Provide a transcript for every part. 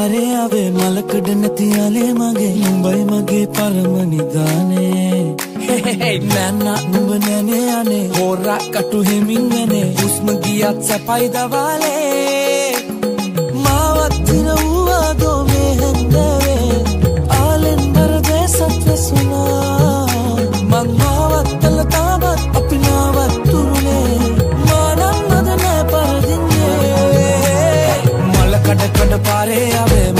පාරේ ආවේ මලකඩ නැතියාලේ මගේ. නුඹයි මගේ පරම නිදානේ නැන්න නුඹ නැනේ අනේ. හෝරා කටු හිමින් නැනේ හුස්ම ගියත් සැපයි දවාලේ මලකඩ කඩ පාරේ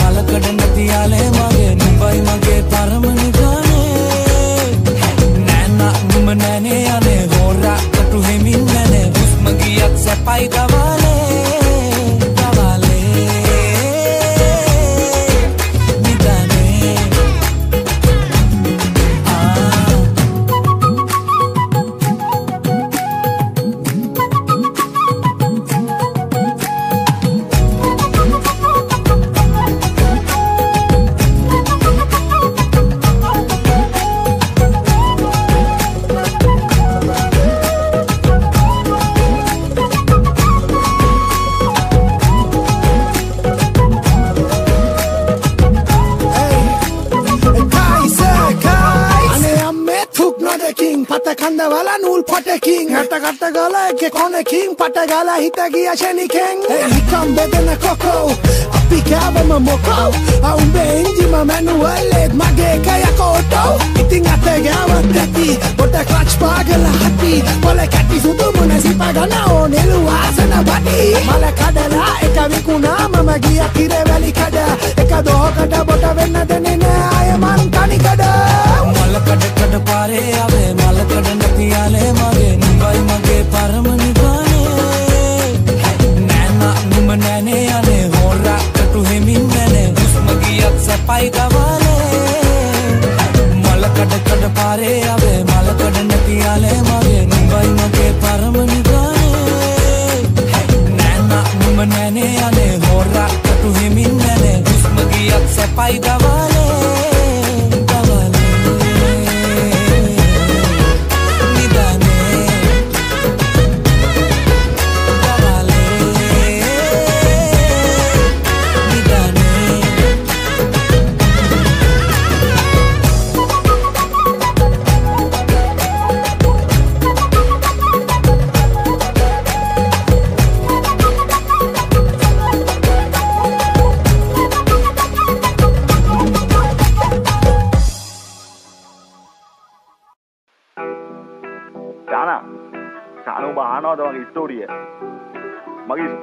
පත කන්දවල නූල් පොටකින්. හට කට ගල එක කොනකින් පට ගල හිත ගිය ශනිකෙන් හිකම් බෙදෙන කොකෝ අපි කෑවම මොකෝ? අවුඹේ ඉංජිම මැනුවල්ලෙත් මගේ කයකෝටෝ ඉතින් අත ගෑවත් ඇති පොට ක්ලච් පාගල හති. පොල කැටි සුදු මුණ සිපගන ඕනෙලු වාසන බඩි මල කඩලා එක විකුණා මම ගිය කිරවැලි කඩ. එක දෝකට බොට වෙන්න දෙන්නේ නෑ අය මං තනිකඩ මලකඩ කඩ පාරේ ආවේ මලකඩ නැතියාලේ මගේ නුඹයි මගේ පරම නිගානේ නෑන නුඹ නෑනේ අනේ හෝරා කටු හෙමින් නැනේ හුස්ම ගියත් සැපයි දවාලේ මලකඩ කඩ පාරේ ආවේ මලකඩ නැතියාලේ මගේ නුඹයි මගේ පරම නිගානේ නෑන නුඹ නෑනේ අනේ හෝරා කටු හෙමින් නැනේ හුස්ම ගියත් සැපයි දවාලේ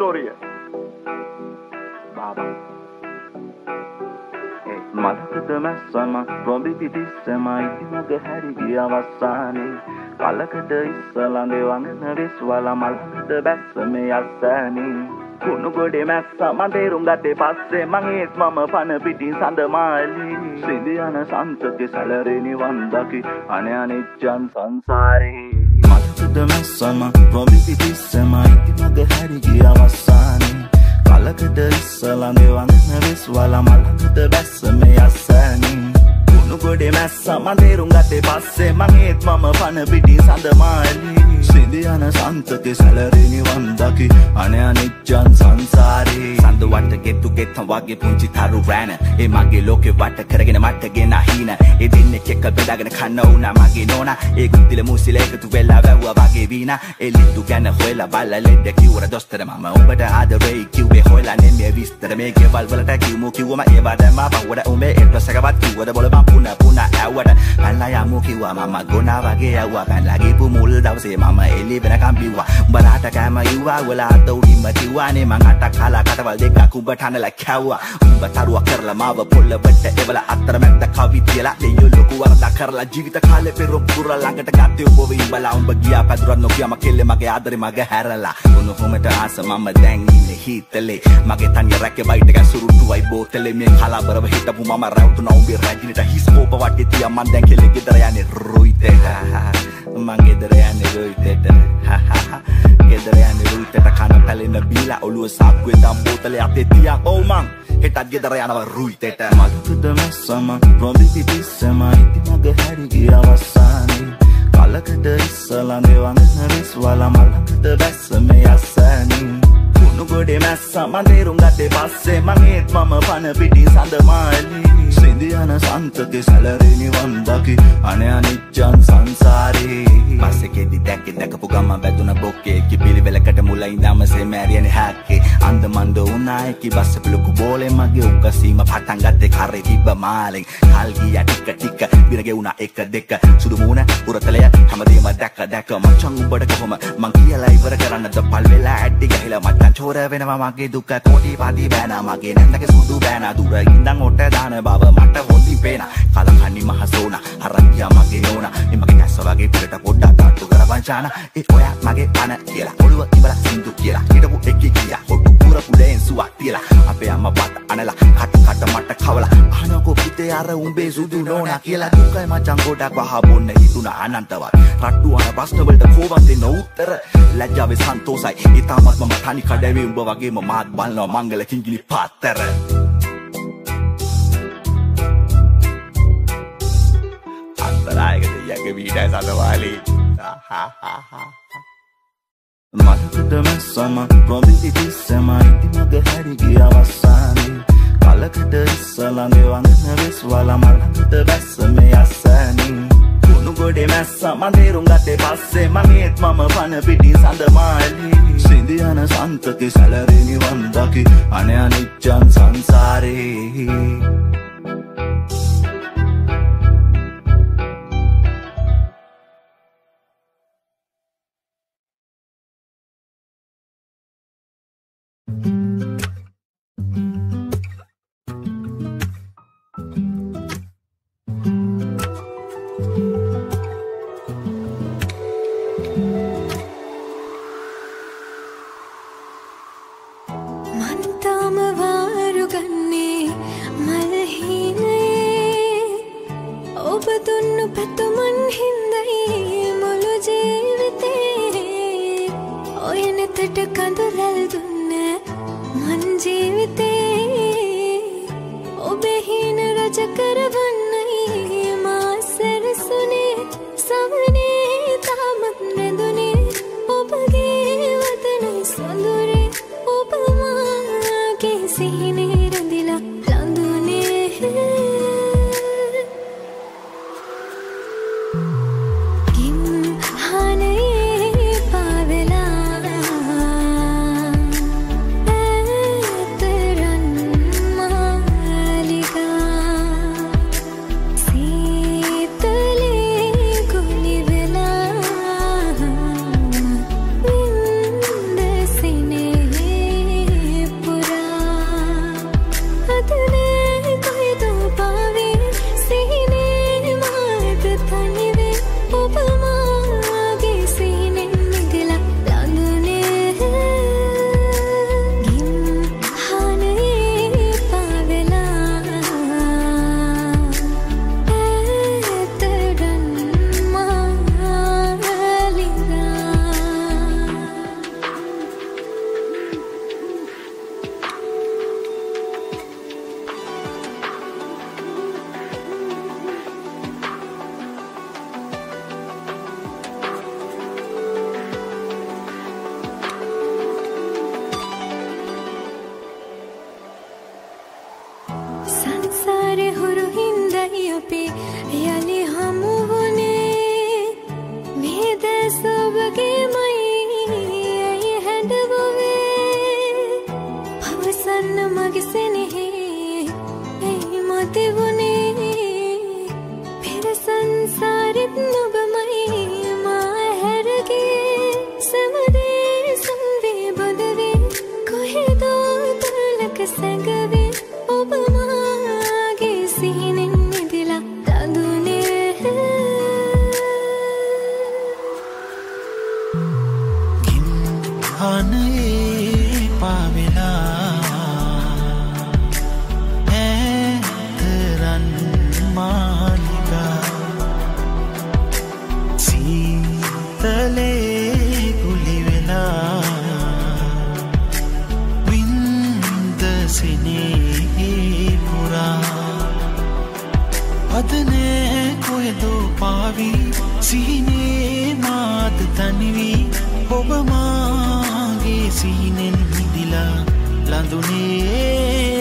මගේ ස්ටෝරිය බාබා මලකද මැස්සම රොබි පිටිස්සමයි මග හැරි ගිය අවස්සානේ කලකද ඉස්සලඳේ වඟන විස්වල මලකද බැස්ස මේ අස්සනේ. කුණු ගොඩේ මැස්ස මන් තේරුම් ගත්තේ පස්සේ මං ඒත් මම පන පිටින් සඳ මාලි. සිඳියන සන්තකේ සැලරේ නිවන් දකි. අනේ අනිච්චන් සංසාරේ. මලකද මැස්සම රොබි පිටිස්සමයි මග හැරි ගිය අවස්සානේ කලකද ඉස්සලඳේ වඟන විස්වල මලකද බැස්ස මේ අස්සනේ කුණු ගොඩේ මැස්ස මන් තේරුම් ගත්තේ පස්සේ මං ඒත් මම පන පිටින් සඳ මාලි සිඳියන සන්තකේ සැලරේ නිවන් දකි අනේ අනිච්චන් සංසාරේ. සඳ වට ගෙතු ගෙත්තම් වගේ පුංචි තරු රෑන ඒ මගේ ලෝකෙ වට කරගෙන මට ගෙන හින ඒ දෙන්නෙක් එක්ක බෙදාගෙන කන්න උනා මගේ නෝනා. ඒ ගුන්තිල මුසිල එකතු වෙලා වැව්වා වගේ වීනා ඒ ලිට්ටු ගැන හොයලා බලලා ලෙඩ කිව්වර දොස්තර මම උඹට ආදරේ කිව්වේ හොයලා නෙමෙයි විස්තර. මේ ගෙවල් වලට කිව්මු කිව්වම ඒවා දැම්ම. පවුවට උඹේ එඩ්‍රස් එකවත් කිව්වද බොල මම පුන පුන ඇව්වට පැනලා යමු කිව්වා. මම ගොනා වගේ ඇව්වා. පැනලා ගිහපු මුල් දවසේ මම එලි වෙනකම් බිව්වා උඹලාට කෑම ඉව්වා වල අත උඩින්ම කිව්වානේ. මං අටක් කාලා කටවල් දෙකක් උඹ ටනලා කැව්වා. උඹ තරුවක් කරලා මාව පොල්ලවට එවල අතරමැද්ද කවි තියලා දෙයියෝ ලොකු වරදක් කරලා ජීවිත කාලේ පෙරම් පුර ළඟට ගත්තේ ඔබ ඉඹලා උඹ ගියා පැදුරක් නොකියම කෙල්ලේ මගේ ආදරේ මගේ හැරලා. උණු හොමට ආස මම දැන් ඉන්නේ හිතලේ. මගේ තනිය රැකේ බයිට් එක සුරුට්ටුවයි බෝතලේ. මේ කලබරව හිටපු මම රැවටුණා. උඹේ රැජිනට හිස් කෝප වටේ තියා මන් දැන් කෙල්ලේ ගෙදර යන්නේ රුයිතේට මං ගෙදර යන්නේ රුයිතේට ගෙදර යන්නේ රුයිතේට කන පැලෙන බීලා ඔළුව සාක්කුවේ දම් බෝතලේ අතේ තියා. ඔව් මං හෙටත් ගෙදර යනවා රුයිතේට මතුද මැස්සම රොබි පිටිස්සම ඉති මගේ හැරි ගිය අවසානේ කලකට ඉස්සලා දෙවන්න විස්වල මලකට බැස්ස මේ අස්සනේ කුණු ගොඩ ගොඩේ මැස්ස මන්දේරුම් ගත්තේ පස්සේ මගේත් මම පන පිටි සඳමාලී සිදියන සන්තක සැලරෙනි වන්දකි. අනය අනිච්චන් සංසාරේ. පස්සෙකෙදි දැක්කෙ දැකපු ගම බැදුන බොක්කේකි පිළිවෙලකට මුලයි දමසේ මැරියන හැක්කේ. අන්ද මන්ද උනායකි බස්ස පිලොකු බෝලෙ මගේ උකසීම පටන් ගත්තේ කරේ තිබ්බ මාලෙන්. කල්ගිය ටික ටික විරගෙවුණ එක දෙක. සුදු මූණ උරතලය හැමදේම දැක්ක දැක මචං උඹට කොහොම? මං කියලා ඉවර කරන්නද පල් වෙලා ඇඩ්ඩි ගහලා මචං චෝර වෙනවා. මගේ දුක කෝටි පාති බෑනා. මගේ නැන්දගේ සුදු බෑනා. දුර ඉඳන් ඔට දාන බව මට හොඳි පේන. කලකන්නි මහසෝන හරංගියා මගේ නෝන. එමගේ ඇස්ස වගේ පිටට පොඩ්ඩක් අට්ටු කරවංචාන ඒ ඔයා මගේ පන කියලා. ඔළුව ඉවල සින්දු කියලා. හිටපු එකේ කියා හොට්ටු පුර පුලෙන් සුවක් තියලා. අපේ අම්මා බත් අනලා. කට කට මට කවලා. අහනකෝ පුතේ අර උඹේ සුදු නෝනා කියලා දුකයි මචං ගොඩක් වහ බොන්න හිතුණ අනන්තවත්. රට්ටු අන ප්‍රශ්න වලට කෝවන් දෙන්න උත්තර. ලැජ්ජාවේ සන්තෝසයි. ඊටමත් මම තනි කඩවේ උඹ වගේම මාත් බලනවා මංගල කිංගිලි පාත්තර. අත්තරායක දෙයගේ වීඩයි සඳවාලී. මතකටම සම ප්‍රොබිලි තිස්සම ඉතිමග හැරිගිය අවස්සානේ කලකට ඉස්සලගේ වඳන වෙස් වල මලකට බැස්සම යස්සනී කුණු ගොඩේ මැස්ස මන්දේරුම් ගත්තේ පස්සේ මගේත් මම පන පිටි සඳමාලී. සිදියන සන්තකි සැලරෙනි වන්දකි අනය අනිච්චන් පවසන්න මගේ පාවී සිහිනේ මාත තනිවී ඔබ මාගේ සිහිනෙන් මිදිලා පාවිලා ලඳුනේ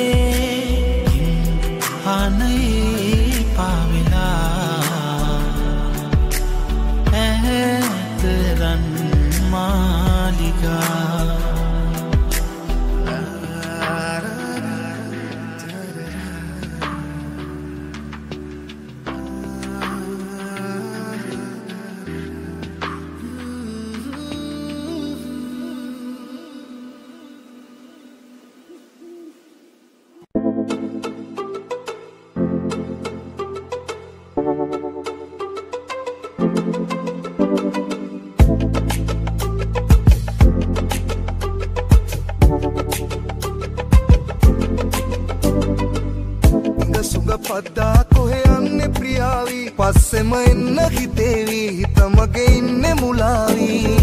පද්දා කොහෙ යන්නේ ප්‍රියාවී? පස්සෙම එන්න හිතේවී. හිතමගේ ඉන්න මුලාවී.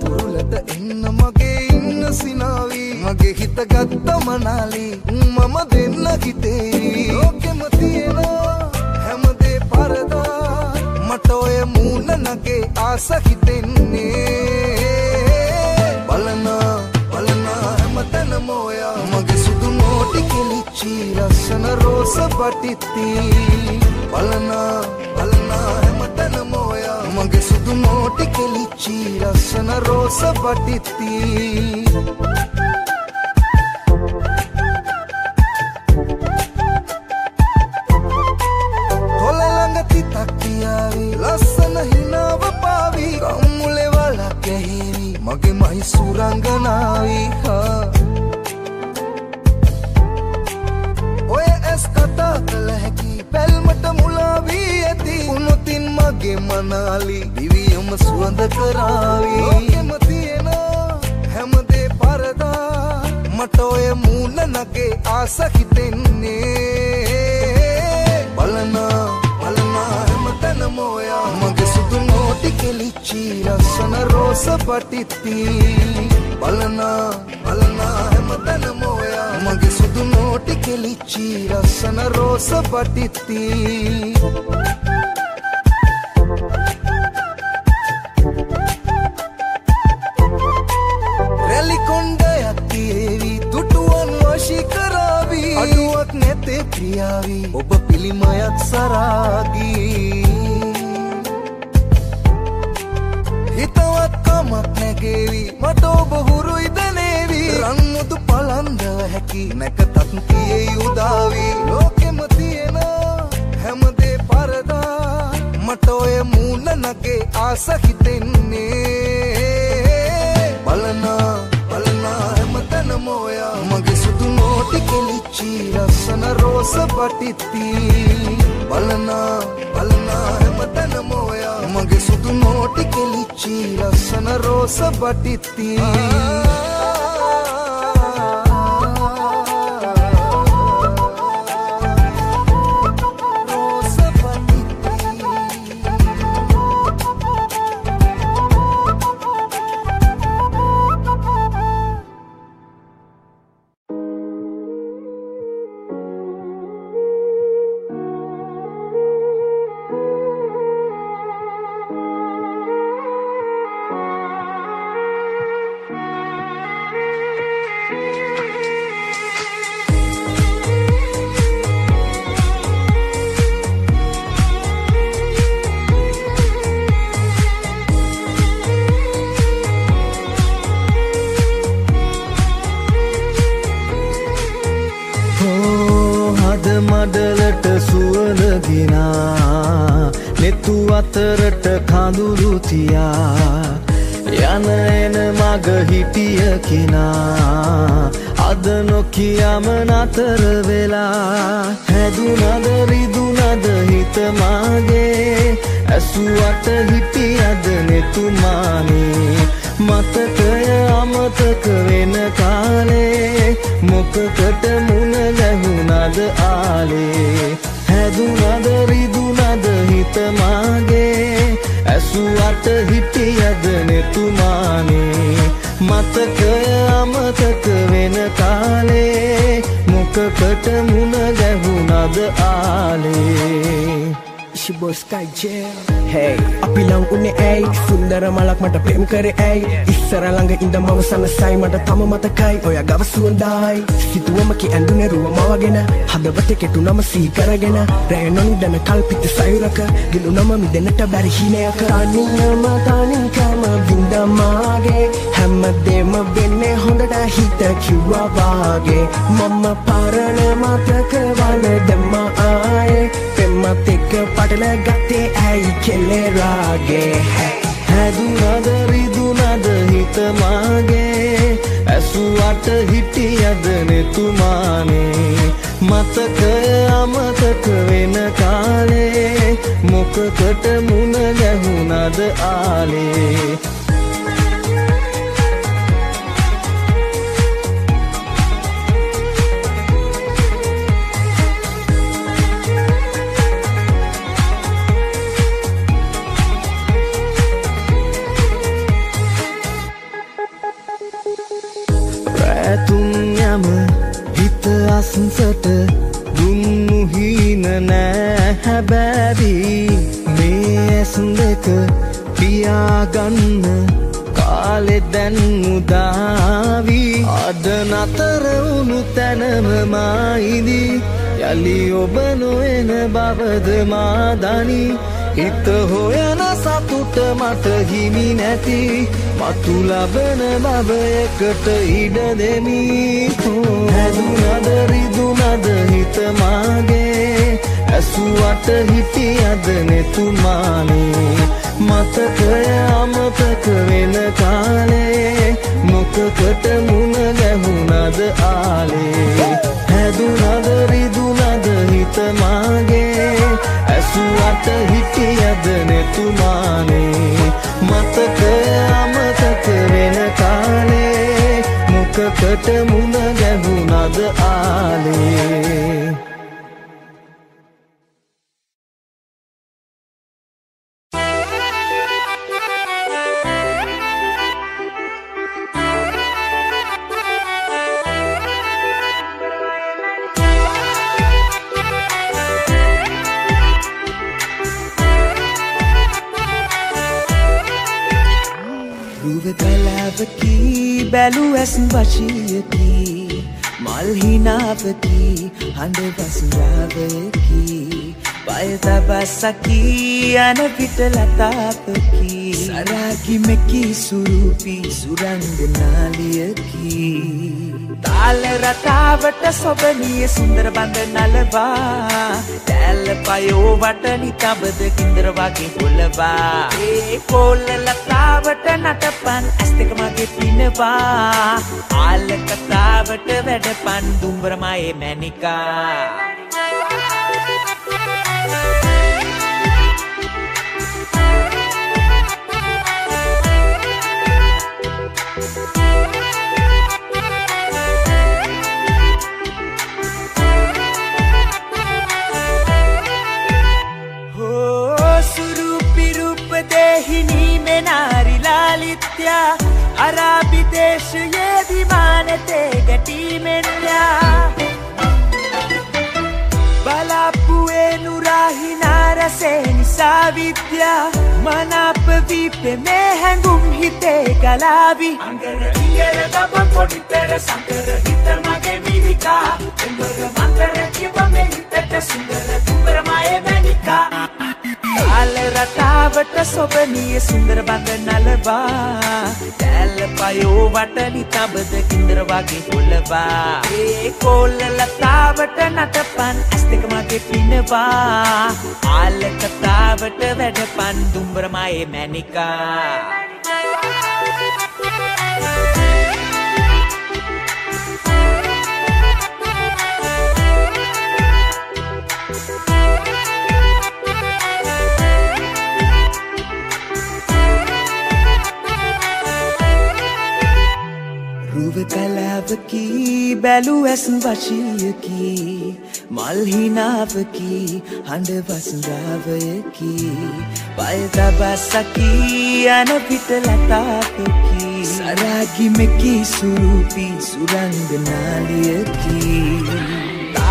තුරුලට එන්න මගේ ඉන්න සිනාවී. මගේ හිත ගත්ත මනාලී. මම දෙන්න හිතේවී. ලෝකෙම තියෙනවා හැමදේ පරදා. මට ඔය මූුණ නගේ ආස හිතෙන්නේ. කෙලිච්චි ලස්සන රෝස පටිත්ති බලනා බලනා හැමතැනම ඔයා. මගේ සුදු නෝටි කෙලිච්චි ලස්සන රෝස පටිත්ති තොලළඟ තිතක් තියාවී ලස්සන හිනාව පාවී. කම්මුලේ වලක් ඇහිවී මගේ මහි සුරංගනාවී හා මගේ මනාලි දිවියම සුවඳ කරාවී. ලෝකෙම තියෙන හැමදේ පරදා. මට ඔය මූුණ නගේ ආස හිතෙන්නේ. බලනා බලනා හැමතැනම ඔයා. මගේ සුදු නෝටි කෙලිච්චි ලස්සන රෝස පටිත්ති. බලනා බලනා හැමතැනම ඔයා. මගේ සුදු නෝටි කෙලිච්චි ලස්සන රෝස පටිත්ති. රැලි රෝස සුවනගෙනා නෙතු අතරට කඳුළුතියා යන එන මග හිටිය කෙනා අද නොකියම නතර වෙලා හැදුනද රිදුනද හිතමාගේ ඇසුවට හිටියද නෙතුමානේ මතකය අමතක වෙන කාලේ මොකකට මුණ ගැහුණද ආලේ හැදුනද රිදුනද හිතමාගේ ඇසුවට හිටියද නෙතුමානේ? මතකය අමතක වෙන කාලේ මොකකට මුණ ගැහුණද ආලේ? It's your boy Sky Jail. Hey අපි ලං උනේ ඇයි සුන්දර මලක් මට ප්‍රේම කරේ ඇයි ඉස්සර ළඟ ඉඳන් මම සනසයි මට තම මතකයි ඔයා ගව සුවඳයි සිතුවමකි ඇඳුනේ රුව මවගෙන හදවතේ කෙටුනම සිහි කරගෙන රැය නොනිදන කල්පිත සයුරක ගිලුනම මිදෙන්නට බැරි හිනයක තනියම තනිකම බින්දමාගේ හැමදේම වෙන්නේ හොඳට හිත කිව්වා වාගේ මම පරණ මතක වල දැම්ම ආයේ පෙම්මත් එක්ක පටල ගත්තේ ඇයි කෙලෙරාගේ හැදුනද රිදුනද හිතමාගේ ඇසුවට හිටියද නෙතුමානේ? මතකය අමතක වෙන කාලේ මොකකට මුණ ගැහුණද ආලේ? අසන්සට දුන්මුහීන නෑ. හැබැවී මේ ඇස් දෙක පියාගන්න කාලෙ දැන් මුදාවී අද නතර වුණු තැනම මායිදි යළි ඔබ නොයන බවද මාදනි හිත හොයන සතුට මට හිමි නැති. මතු ලබන බවයකට ඉඩ දෙමි. හැදුනද රිදුනද හිතමාගේ ඇසුවට හිටියද නෙතුමානේ. මතකය අමතක වෙන කාලේ. මොකකට මුණ ගැහුණද ආලේ. හැදුනද රිදුනද හිතමාගේ ඇසුවට හිටියද නෙතුමානේ. වශයකි මල්හිනාවකි හඬ වසුරාවකි පයතබස්සකී යන පිට ලතාපකි සරාගිමකි සුරුපි සුරංගනාලියකි. තාල රටාවට සොබනිය සුන්දර බඳ නලවා. දැල්ල පයෝ වටනි තබද කින්දර වගේ හොලවා. ඒ කෝල්ල ලතාවට නටපන් ඇස් දෙක මගේ පිනවා. ආල්ල කතාවට වැඩපන් දුම්බරමයේ මැනිකා එහිනී මෙනාරිලාලිත්‍යා අරාබිදේශයේ දිමානතේ ගැටීමෙන්යා බලාපුුවේ නුරාහිනාරසේ නිසා විද්‍යා. මනාප විපෙ මේ හැඟුම් හිතේ කලාවි අඟර ඉගර තබ පොඩිතර සංකර හිත මගේ මිවිකා එඹර මන්තර කියව මේ හිතට සුන්දර තුබරමය වැනිකා කාල රටාවට සොබනිය සුන්දර බඳ නලවා. දැල්ල පයෝ වටනි තබද කින්දර වගේ හොලවා. ඒ කෝල්ල ලතාවට නටපන් ඇස් දෙක මගේ පිනවා. ආල්ල කතාවට වැඩපන් දුම්බරමයේ මැනිකා බැලු ඇස් වශයකි මල්හිනාවකි හඬ වසුරාවයකි පයතබස්සකී යන පිට ලතාපකි සරාගිමකි සුරුපි සුරංගනාලියකි.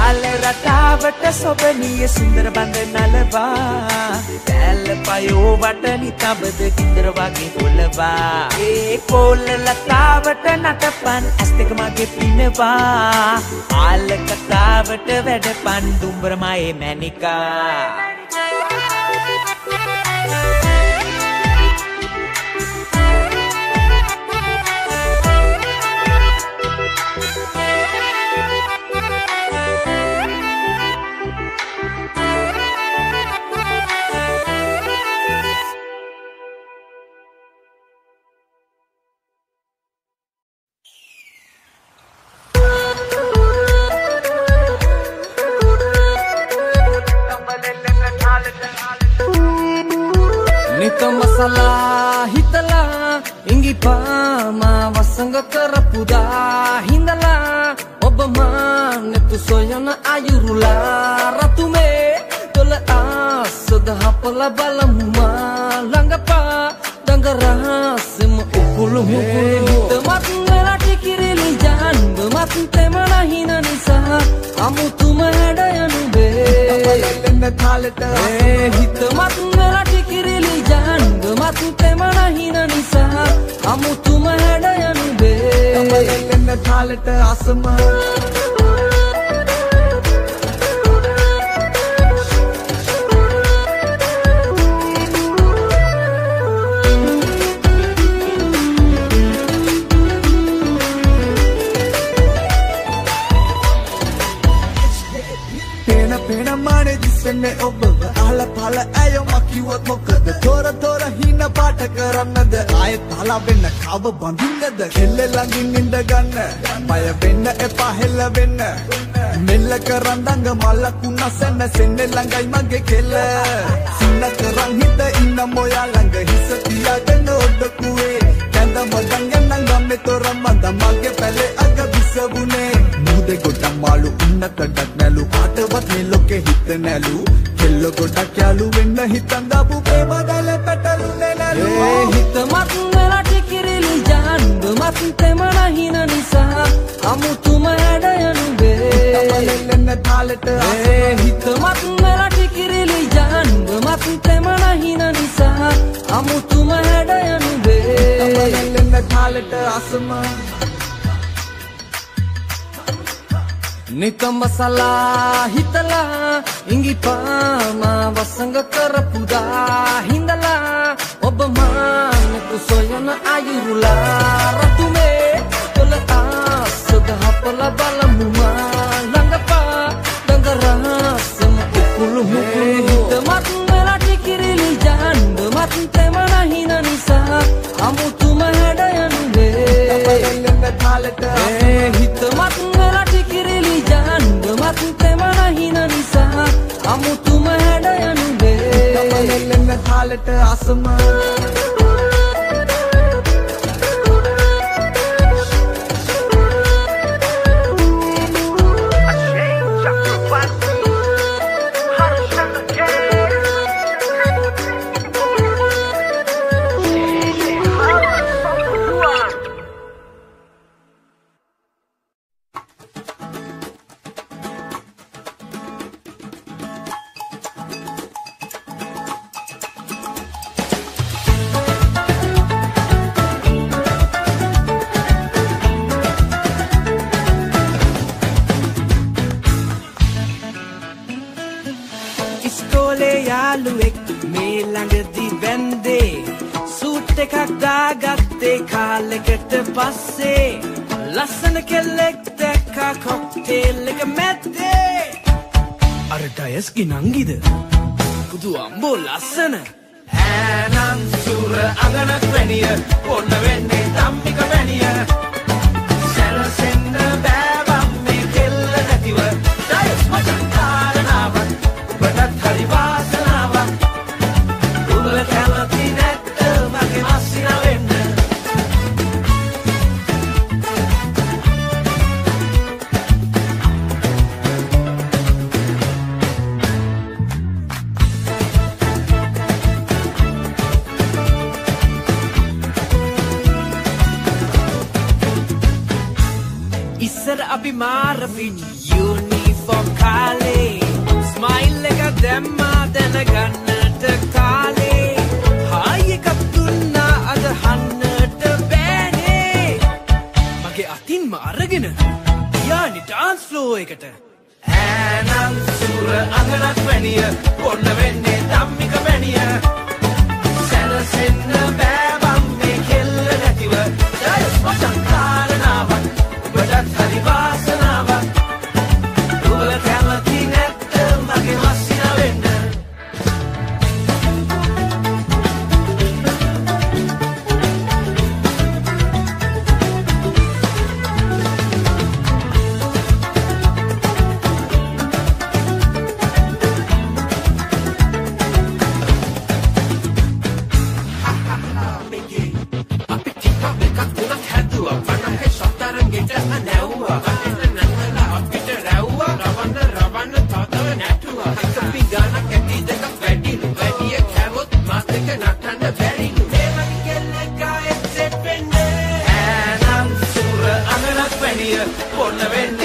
කාල රටාවට සොබනිය සුන්දර බඳ නලවා. දැල්ල පයෝ වටනි තබද කින්දර වගේ කොලවා ඒ කෝල්ල ලතාවට නටපන් ඇස් දෙක මගේ පිනවා. ආල කතාවට වැඩ පන් දුම්බරමයේ මැනිකා නිත ඉංගිපාමා වසඟ කරපුදා. හිඳලා ඔබ මානෙතු සොයන අයුරුලා. රතුමේ තොල ආසද හපල බලමුමා. ළඟපා දඟරහසම උකුළු මුකුළු හිතමත් වෙලා ටිකිරිලි ජාන්බ මත් තෙමන හින නිසා අමුතුම හැඩ යනුබේ එන්න තාලෙට ඒ හිතමත් වෙලා ටිකිරිලි ජාන්බ මත් තෙමන හින නිසා අමුතුම හැඩ යනුබේ එන්න තාලෙට අසම මානේ දිස්සෙන්නේ ඔබව අහල පහල ඇයෝ මකිවොත් මොකද? තොර තොර හින පාට කරන්නද? ආයෙත් අහලා වෙන්න කව බඳින්නද? කෙල්ල ළඟින් ඉඳ ගන්න. බය වෙන්න එපා හෙල්ල වෙන්න. මෙල්ල කරන් දඟ මල්ලකුණ සැන්න සෙන්නේ ළඟයි මගේ කෙල්ල. සින්න කරන් හිත ඉන්න මොයා ළඟ හිස තියාගෙන ඔඩකුවේ. කැඳ මොඩන් යන්න ගම්මේ තොර මඳ මගේ පැලේ අග විසවුනේ. මුදේ ගොඩක් මාළු උන්න කඩක් නැලු කාටවත් මේ ලෝකෙ හිත නැලු කෙල්ල ගොඩක් යාළු වෙන්න හිතන් දාපු ප්‍රේම දැල පැටලුනේ නැලු ඒ හිතමත් වෙලා ටිකිරිලි ජාන්බ මත් තෙමන හින නිසා අමුතුම හැඩ යනුබේ තමලෙන්න තාලෙට ඒ හිතමත් වෙලා ටිකිරිලි ජාන්බ මත් තෙමන හින නිසා අමුතුම හැඩ යනුබේ තමලෙන්න තාලෙට අසම නිකම්බ සලා හිතලා ඉංගිපාමා වසඟ කරපුදා හිඳලා ඔබ මානතු සොයන අයුරුලා රතුමේ තොල ආසද හපල බලමුමා ළඟපා දඟරහසම උකුළු මුකුළු හිතමත් වෙලා ටිකිරිලි ජාන්බ මත් තෙමන හින නිසා අමුතුම හැඩ යනුවේ තමලෙන්න තාලෙට ඒ හිතමත් තමලෙන්න තාලෙට පස්සේ ලස්සන කෙල්ලෙක් දැක්කා කොක්ටේල් එක මැද්දේ. අර ඩයස්ගේ නංගිද පුදු අම්බෝ ලස්සන. ඈනම් සුර අගනක් වැනිය ඔන්න වෙන්නේ තම්මික වැනිය. පොන්න වෙන්න